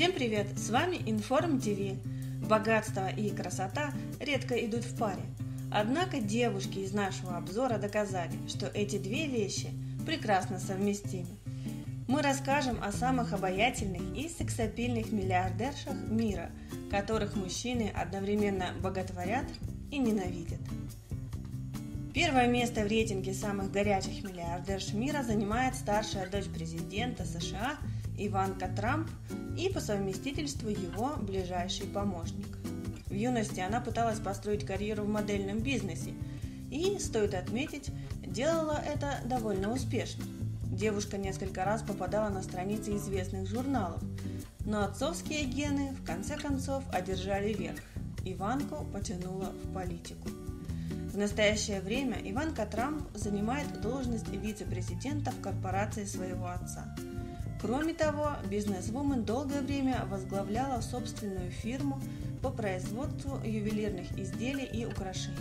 Всем привет! С вами Информ ТВ. Богатство и красота редко идут в паре. Однако девушки из нашего обзора доказали, что эти две вещи прекрасно совместимы. Мы расскажем о самых обаятельных и сексапильных миллиардершах мира, которых мужчины одновременно боготворят и ненавидят. Первое место в рейтинге самых горячих миллиардерш мира занимает старшая дочь президента США Иванка Трамп и по совместительству его ближайший помощник. В юности она пыталась построить карьеру в модельном бизнесе и, стоит отметить, делала это довольно успешно. Девушка несколько раз попадала на страницы известных журналов, но отцовские гены в конце концов одержали верх. Иванку потянула в политику. В настоящее время Иванка Трамп занимает должность вице-президента в корпорации своего отца – Кроме того, бизнесвумен долгое время возглавляла собственную фирму по производству ювелирных изделий и украшений.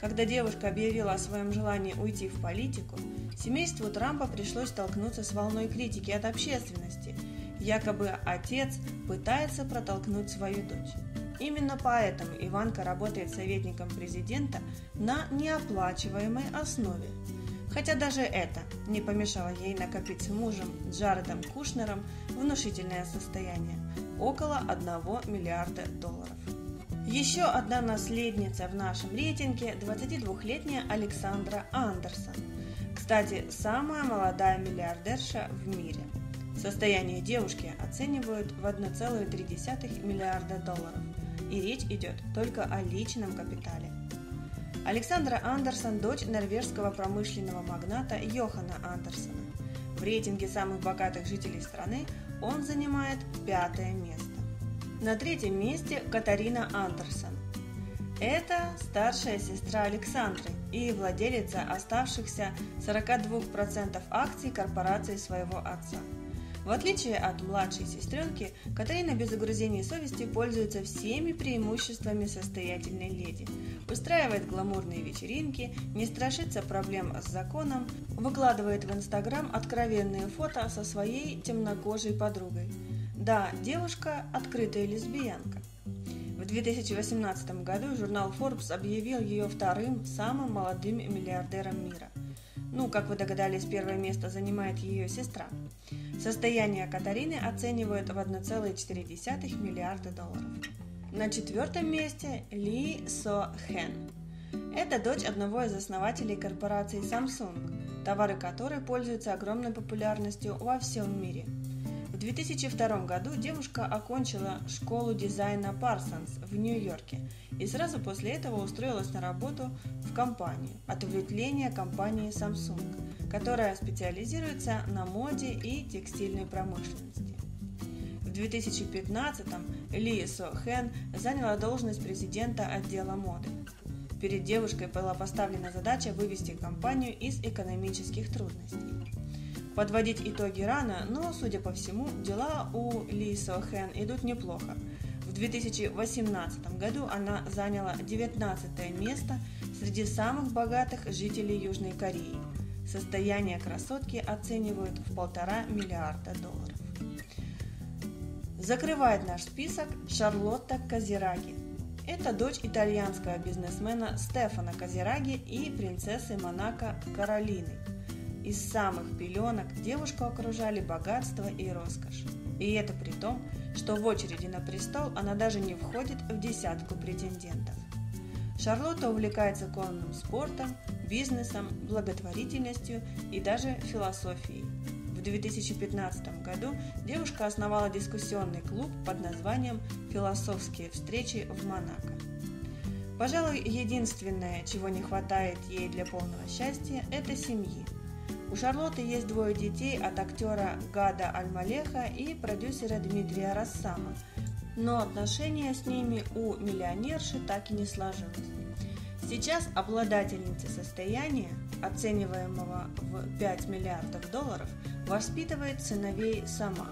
Когда девушка объявила о своем желании уйти в политику, семейству Трампа пришлось столкнуться с волной критики от общественности. Якобы отец пытается протолкнуть свою дочь. Именно поэтому Иванка работает советником президента на неоплачиваемой основе – Хотя даже это не помешало ей накопить с мужем Джаредом Кушнером внушительное состояние – около 1 миллиарда долларов. Еще одна наследница в нашем рейтинге – 22-летняя Александра Андерсон. Кстати, самая молодая миллиардерша в мире. Состояние девушки оценивают в 1,3 миллиарда долларов. И речь идет только о личном капитале. Александра Андерсон – дочь норвежского промышленного магната Йохана Андерсона. В рейтинге самых богатых жителей страны он занимает пятое место. На третьем месте Катарина Андерсон. Это старшая сестра Александры и владелица оставшихся 42% акций корпорации своего отца – в отличие от младшей сестренки, Катарина без угрызений совести пользуется всеми преимуществами состоятельной леди. Устраивает гламурные вечеринки, не страшится проблем с законом, выкладывает в Инстаграм откровенные фото со своей темнокожей подругой. Да, девушка – открытая лесбиянка. В 2018 году журнал Forbes объявил ее вторым самым молодым миллиардером мира. Ну, как вы догадались, первое место занимает ее сестра. Состояние Катарины оценивают в 1,4 миллиарда долларов. На четвертом месте Ли Со Хэн. Это дочь одного из основателей корпорации Samsung, товары которой пользуются огромной популярностью во всем мире. В 2002 году девушка окончила школу дизайна Parsons в Нью-Йорке и сразу после этого устроилась на работу в компанию ответвление компании Samsung – которая специализируется на моде и текстильной промышленности. В 2015-м Ли Со Хэн заняла должность президента отдела моды. Перед девушкой была поставлена задача вывести компанию из экономических трудностей. Подводить итоги рано, но, судя по всему, дела у Ли Со Хэн идут неплохо. В 2018 году она заняла 19 место среди самых богатых жителей Южной Кореи – Состояние красотки оценивают в полтора миллиарда долларов. Закрывает наш список Шарлотта Казираги. Это дочь итальянского бизнесмена Стефана Казираги и принцессы Монако Каролины. Из самых пеленок девушку окружали богатство и роскошь. И это при том, что в очереди на престол она даже не входит в десятку претендентов. Шарлотта увлекается конным спортом, бизнесом, благотворительностью и даже философией. В 2015 году девушка основала дискуссионный клуб под названием «Философские встречи в Монако». Пожалуй, единственное, чего не хватает ей для полного счастья, это семьи. У Шарлотты есть двое детей от актера Гада Альмалеха и продюсера Дмитрия Рассама, но отношения с ними у миллионерши так и не сложилось. Сейчас обладательница состояния, оцениваемого в 5 миллиардов долларов, воспитывает сыновей сама.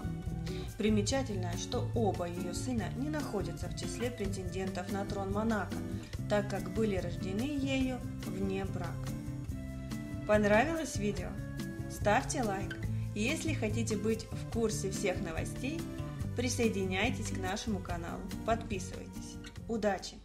Примечательно, что оба ее сына не находятся в числе претендентов на трон Монако, так как были рождены ею вне брака. Понравилось видео? Ставьте лайк. Если хотите быть в курсе всех новостей, Присоединяйтесь к нашему каналу, подписывайтесь. Удачи!